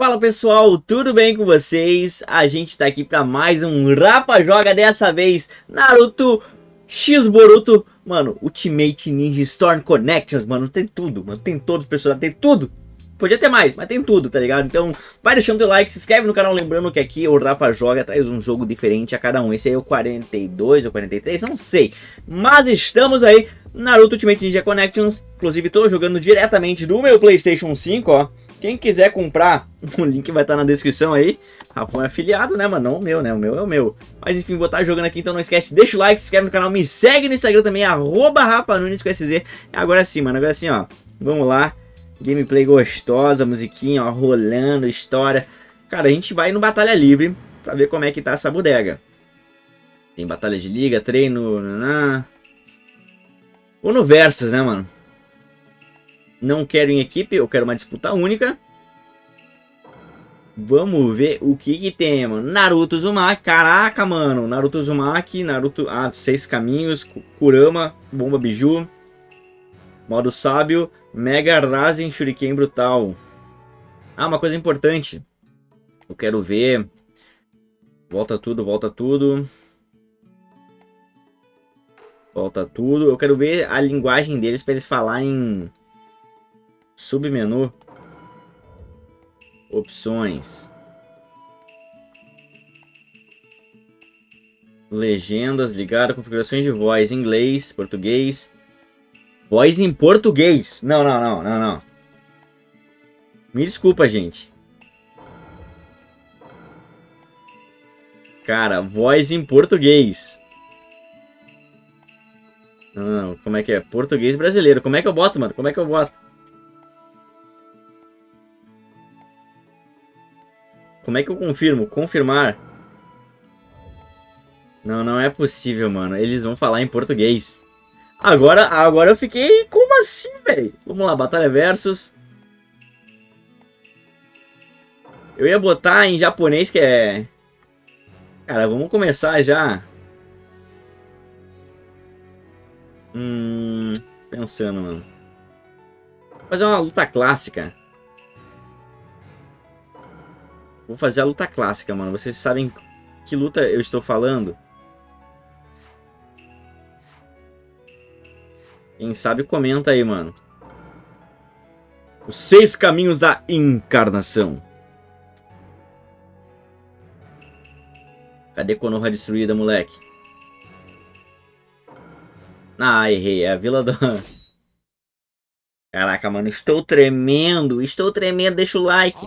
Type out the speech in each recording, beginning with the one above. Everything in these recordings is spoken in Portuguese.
Fala pessoal, tudo bem com vocês? A gente tá aqui para mais um Rafa Joga, dessa vez Naruto X Boruto, mano, Ultimate Ninja Storm Connections, mano, tem tudo, mano, tem todos os personagens, tem tudo. Podia ter mais, mas tem tudo, tá ligado? Então, vai deixando teu like, se inscreve no canal, lembrando que aqui o Rafa Joga traz um jogo diferente a cada um. Esse aí é o 42 ou 43, não sei. Mas estamos aí, Naruto Ultimate Ninja Connections, inclusive tô jogando diretamente do meu Playstation 5, ó. Quem quiser comprar, o link vai estar na descrição aí. Rafão é afiliado, né, mano? Não o meu, né? O meu é o meu. Mas enfim, vou estar jogando aqui, então não esquece. Deixa o like, se inscreve no canal, me segue no Instagram também, arroba Rafa Nunes com SZ. Agora sim, mano. Agora sim, ó. Vamos lá. Gameplay gostosa, musiquinha, ó, rolando, história. Cara, a gente vai no Batalha Livre pra ver como é que tá essa bodega. Tem batalha de liga, treino, nanã. Ou no Versus, né, mano? Não quero em equipe, eu quero uma disputa única. Vamos ver o que que tem, mano. Naruto Uzumaki, caraca, mano. Naruto Uzumaki, Naruto... Ah, Seis Caminhos, Kurama, Bomba Biju. Modo Sábio, Mega Rasen, Shuriken Brutal. Ah, uma coisa importante. Eu quero ver... Volta tudo, volta tudo. Volta tudo. Eu quero ver a linguagem deles para eles falarem Submenu. Opções. Legendas, ligar configurações de voz, inglês, português. Voz em português. Não, não, não, não, não. Me desculpa, gente. Cara, voz em português. Não, não, como é que é? Português brasileiro. Como é que eu boto, mano? Como é que eu boto? Como é que eu confirmo? Confirmar. Não, não é possível, mano. Eles vão falar em português. Agora, agora eu fiquei... Como assim, velho? Vamos lá, Batalha Versus. Eu ia botar em japonês, que é... Cara, vamos começar já. Hum... Pensando, mano. Fazer uma luta clássica. Vou fazer a luta clássica, mano. Vocês sabem que luta eu estou falando? Quem sabe comenta aí, mano. Os seis caminhos da encarnação. Cadê Konoha destruída, moleque? Ah, errei. É a vila do... Caraca, mano. Estou tremendo. Estou tremendo. Deixa o like.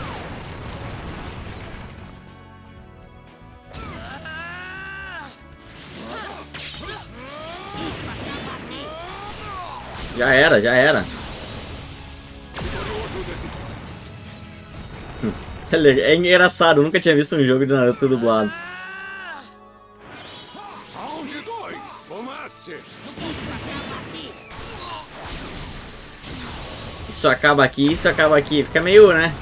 Já era, já era. É engraçado, nunca tinha visto um jogo de Naruto dublado. Isso acaba aqui, isso acaba aqui. Fica meio, né?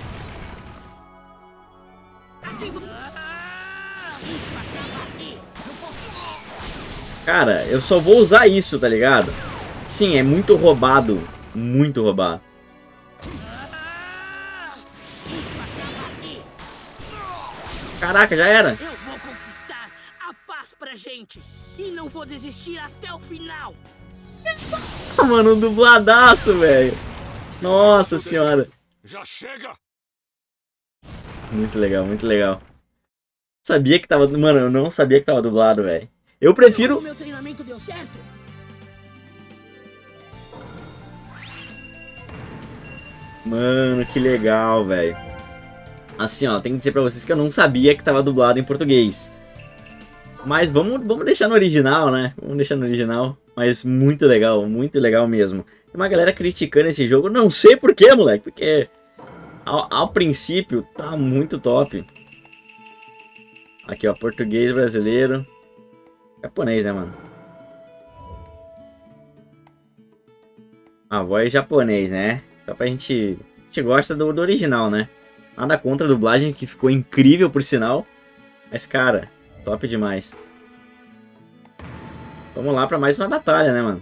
Cara, eu só vou usar isso, tá ligado? Sim, é muito roubado. Muito roubado. Caraca, já era. Eu vou conquistar a paz pra gente. E não vou desistir até o final. Mano, um dubladaço, velho. Nossa senhora. Já chega. Muito legal, muito legal. Sabia que tava... Mano, eu não sabia que tava dublado, velho. Eu prefiro... Meu treinamento deu certo. Mano, que legal, velho. Assim, ó, tenho que dizer pra vocês que eu não sabia que tava dublado em português. Mas vamos, vamos deixar no original, né? Vamos deixar no original. Mas muito legal, muito legal mesmo. Tem uma galera criticando esse jogo. Não sei porquê, moleque. Porque ao, ao princípio tá muito top. Aqui, ó. Português brasileiro. Japonês, né, mano? A voz é japonês, né? Só pra gente... A gente gosta do, do original, né? Nada contra a dublagem, que ficou incrível, por sinal. Mas, cara, top demais. Vamos lá pra mais uma batalha, né, mano?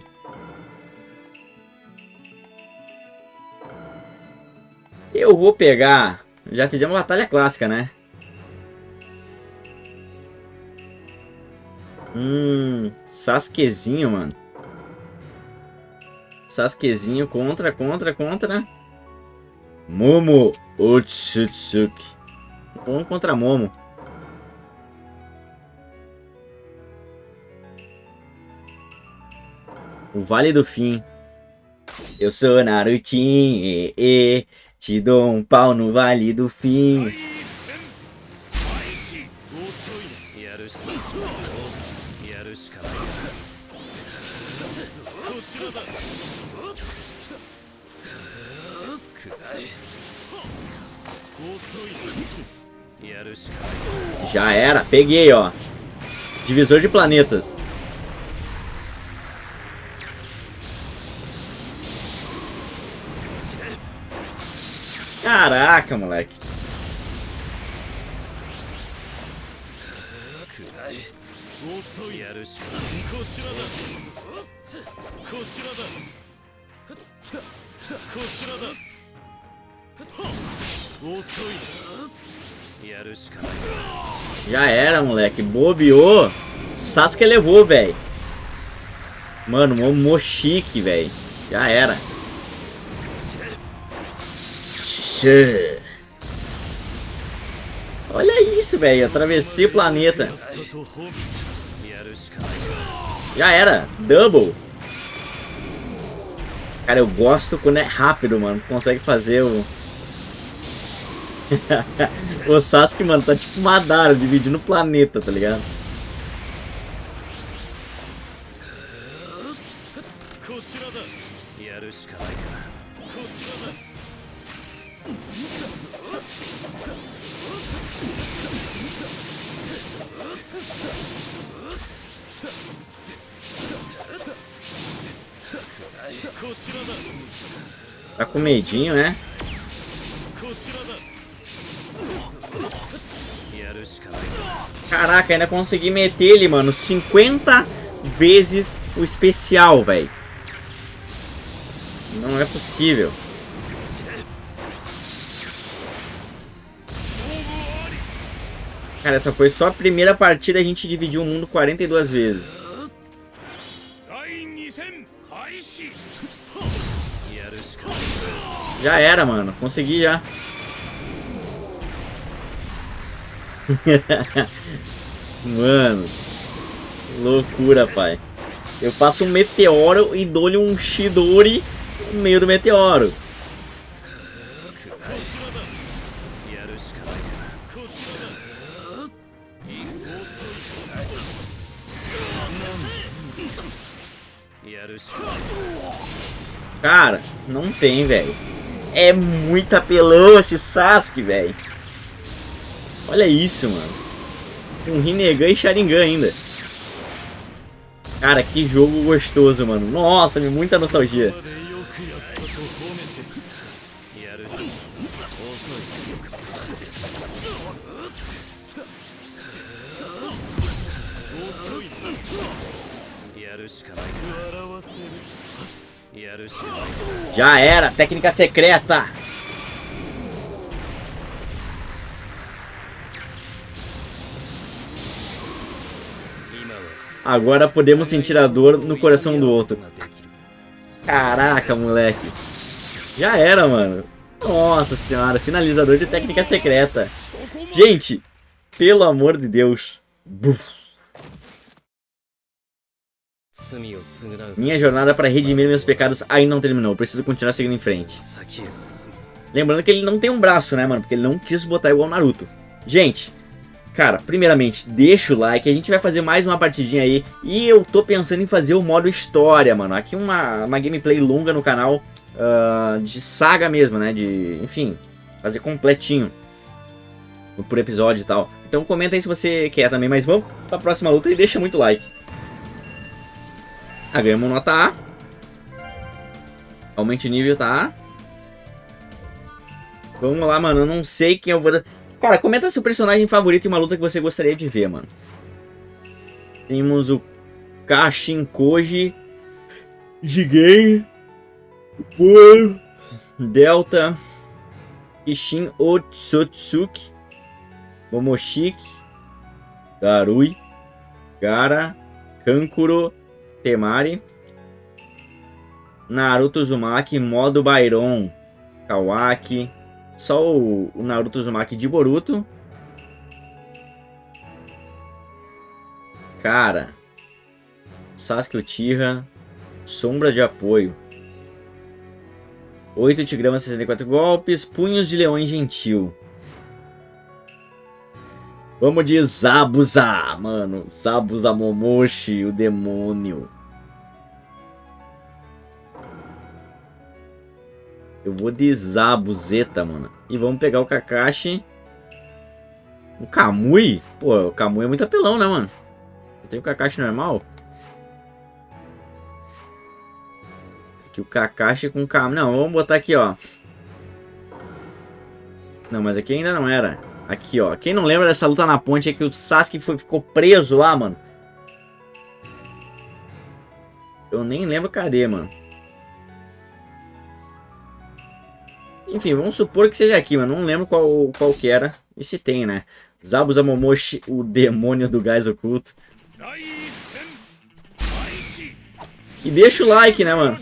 Eu vou pegar... Já fizemos uma batalha clássica, né? Hum... Sasukezinho, mano. Sasukezinho contra, contra, contra. Momo Otsutsuki. Um contra Momo. O Vale do Fim. Eu sou Narutin, e, e, te dou um pau no Vale do Fim. Peguei, ó. Divisor de planetas. Caraca, moleque. Já era, moleque. Bobeou. Sasuke levou, velho. Mano, Mochique, velho. Já era. Olha isso, velho. Atravessei o planeta. Já era. Double. Cara, eu gosto quando é rápido, mano. Consegue fazer o... o Sasuke, mano, tá tipo Madara dividindo o planeta, tá ligado? Tá com medinho, né? Caraca, ainda consegui meter ele, mano. 50 vezes o especial, velho. Não é possível. Cara, essa foi só a primeira partida. A gente dividiu o mundo 42 vezes. Já era, mano. Consegui já. mano. Loucura, pai. Eu faço um meteoro e dou-lhe um Shidori no meio do meteoro. Cara, não tem, velho. É muito apelão esse Sasuke, velho. Olha isso, mano. Um Rinnegan e Sharingan ainda. Cara, que jogo gostoso, mano. Nossa, muita nostalgia. Já era, técnica secreta. Agora podemos sentir a dor no coração do outro. Caraca, moleque. Já era, mano. Nossa senhora, finalizador de técnica secreta. Gente, pelo amor de Deus. Buf. Minha jornada para redimir meus pecados ainda não terminou. Preciso continuar seguindo em frente. Lembrando que ele não tem um braço, né, mano? Porque ele não quis botar igual o Naruto. Gente, cara, primeiramente, deixa o like. A gente vai fazer mais uma partidinha aí. E eu tô pensando em fazer o modo história, mano. Aqui uma, uma gameplay longa no canal. ah, de saga mesmo, né? De, enfim, fazer completinho. Por episódio e tal. Então comenta aí se você quer também. Mas vamos pra próxima luta e deixa muito like. Ah, ganhamos nota A. Aumente o nível, tá? Vamos lá, mano. Eu não sei quem eu vou. Cara, comenta seu personagem favorito em uma luta que você gostaria de ver, mano. Temos o Kashin Koji, Jigen, Puro, Delta, Kishin Otsutsuki, Momoshiki, Garui, Gara, Kankuro, Temari, Naruto Uzumaki, modo Byron, Kawaki, só o, o Naruto Uzumaki de Boruto. Cara, Sasuke Uchiha, Sombra de Apoio. 8 Tigramas, 64 golpes, Punhos de Leões Gentil. Vamos de Zabuza, mano. Zabuza Momoshi, o demônio. Eu vou de Zabuzeta, mano. E vamos pegar o Kakashi. O Kamui? Pô, o Kamui é muito apelão, né, mano? Tenho o Kakashi normal. Aqui o Kakashi com Kamui. Não, vamos botar aqui, ó. Não, mas aqui ainda não era. Aqui, ó. Quem não lembra dessa luta na ponte é que o Sasuke foi, ficou preso lá, mano. Eu nem lembro cadê, mano. Enfim, vamos supor que seja aqui, mas não lembro qual, qual que era. E se tem, né? Zabuza Momoshi, o demônio do gás oculto. E deixa o like, né, mano?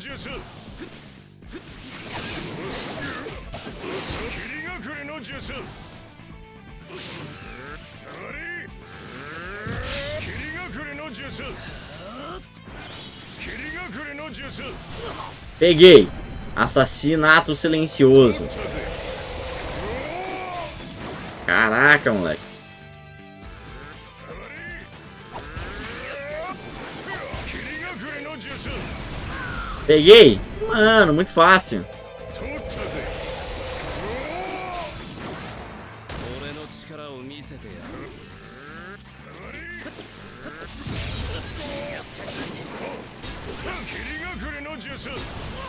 Peguei. Assassinato silencioso. Caraca, moleque. Peguei! Mano, muito fácil.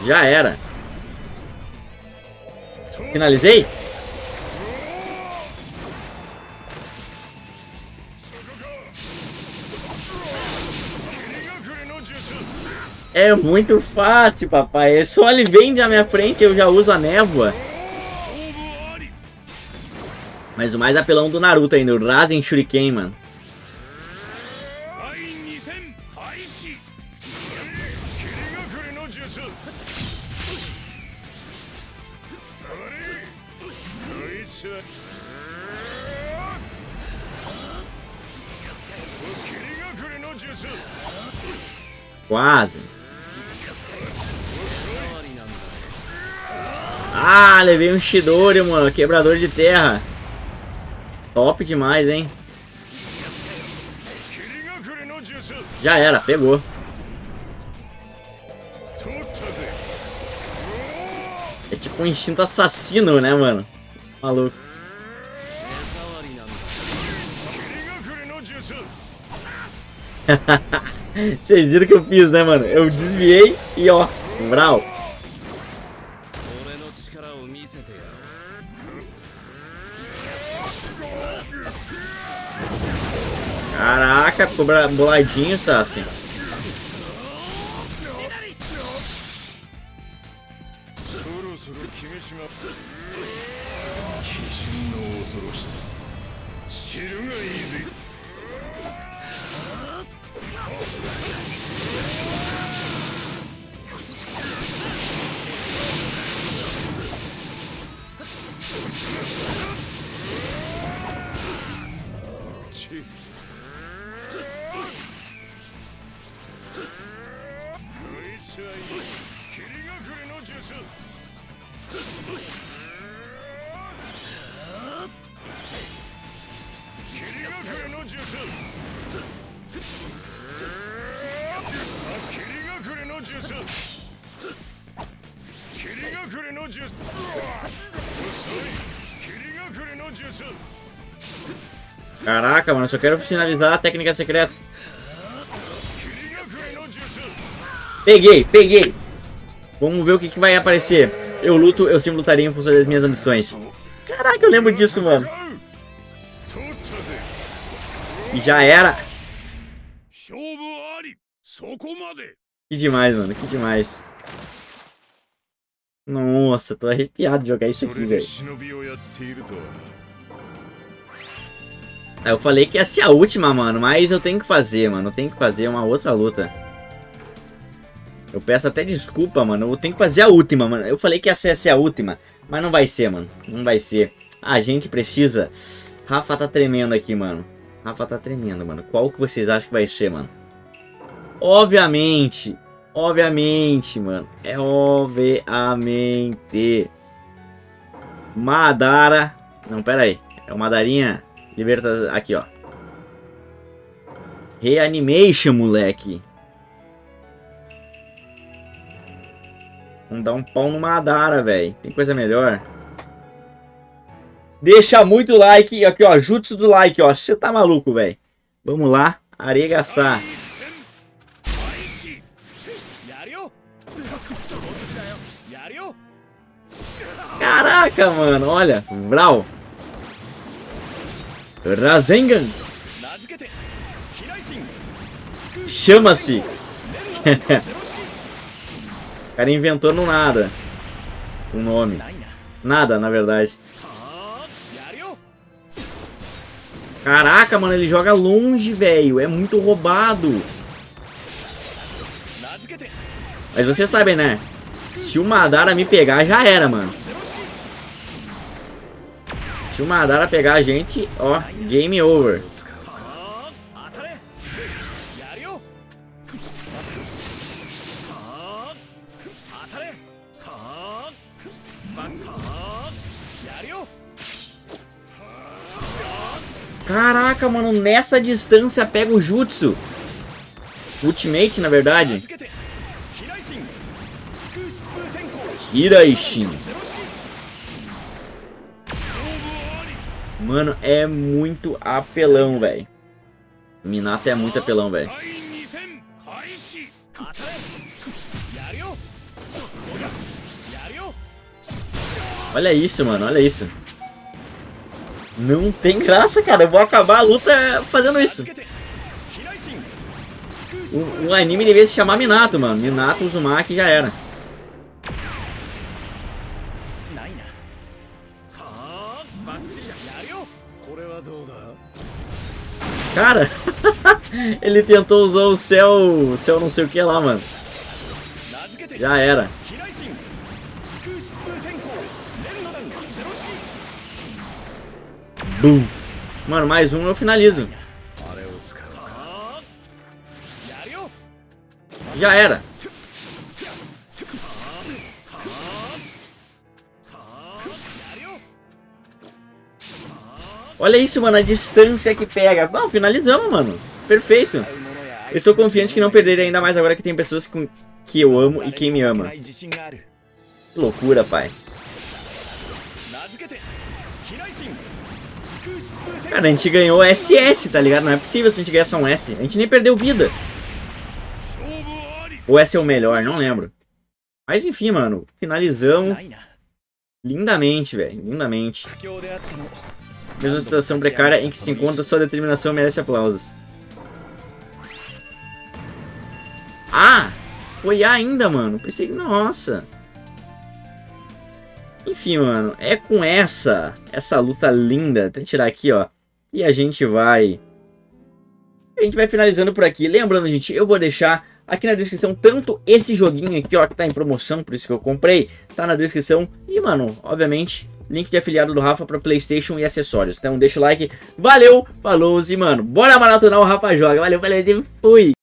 Já era. Finalizei? É muito fácil, papai. É só ele vem da minha frente eu já uso a névoa. Mas o mais apelão do Naruto ainda, o Rasen Shuriken, mano. Quase. Ah, levei um Shidori, mano. Quebrador de terra. Top demais, hein? Já era, pegou. É tipo um instinto assassino, né, mano? Maluco. Hahaha. Vocês viram o que eu fiz, né, mano? Eu desviei e ó, brau. Caraca, ficou boladinho, Sasuke. ちはいい霧隠れの術霧隠れの術霧隠れの術霧隠れの術遅い霧隠れの術 Caraca, mano, eu só quero finalizar a técnica secreta. Peguei, peguei. Vamos ver o que, que vai aparecer. Eu luto, eu sim lutarei em função das minhas ambições. Caraca, eu lembro disso, mano. E já era. Que demais, mano. Que demais. Nossa, tô arrepiado de jogar isso aqui, velho. Ah, eu falei que ia ser é a última, mano. Mas eu tenho que fazer, mano. Eu tenho que fazer uma outra luta. Eu peço até desculpa, mano. Eu tenho que fazer a última, mano. Eu falei que ia ser, ser a última, mas não vai ser, mano. Não vai ser. A gente precisa. Rafa tá tremendo aqui, mano. Rafa tá tremendo, mano. Qual que vocês acham que vai ser, mano? Obviamente. Obviamente, mano. É obviamente. Madara. Não, pera aí. É o Madarinha. Liberta. Aqui, ó. Reanimation, moleque. Dá um pão numa Adara, velho. Tem coisa melhor. Deixa muito like. Aqui, ó. Jutsu do like, ó. Você tá maluco, velho. Vamos lá. arregaçar. Caraca, mano. Olha. Vral. Razengan. Chama-se. cara inventou no nada o um nome. Nada, na verdade. Caraca, mano, ele joga longe, velho. É muito roubado. Mas vocês sabem, né? Se o Madara me pegar, já era, mano. Se o Madara pegar a gente, ó, game over. Caraca, mano, nessa distância pega o Jutsu. Ultimate, na verdade. Hiraishin. Mano, é muito apelão, velho. Minata é muito apelão, velho. Olha isso, mano, olha isso. Não tem graça, cara. Eu vou acabar a luta fazendo isso. O, o anime devia se chamar Minato, mano. Minato Uzumaki já era. Cara, ele tentou usar o céu, céu não sei o que lá, mano. Já era. Mano, mais um eu finalizo. Já era. Olha isso, mano, a distância que pega. Bom, finalizamos, mano. Perfeito. Estou confiante que não perderei ainda mais agora que tem pessoas com... que eu amo e quem me ama. Que loucura, pai. Cara, a gente ganhou SS, tá ligado? Não é possível se a gente ganhar só um S. A gente nem perdeu vida. Ou S é o melhor, não lembro. Mas enfim, mano. Finalizamos. Lindamente, velho. Lindamente. mesmo situação precária em que se encontra, sua determinação merece aplausos. Ah! Foi A ainda, mano. Pensei que... Nossa! Enfim, mano. É com essa. Essa luta linda. Deixa eu tirar aqui, ó. E a gente vai. A gente vai finalizando por aqui. Lembrando, gente, eu vou deixar aqui na descrição tanto esse joguinho aqui, ó, que tá em promoção, por isso que eu comprei, tá na descrição. E, mano, obviamente, link de afiliado do Rafa para PlayStation e acessórios. Então deixa o like. Valeu, falou e, mano, bora maratonar o Rafa Joga. Valeu, valeu, fui!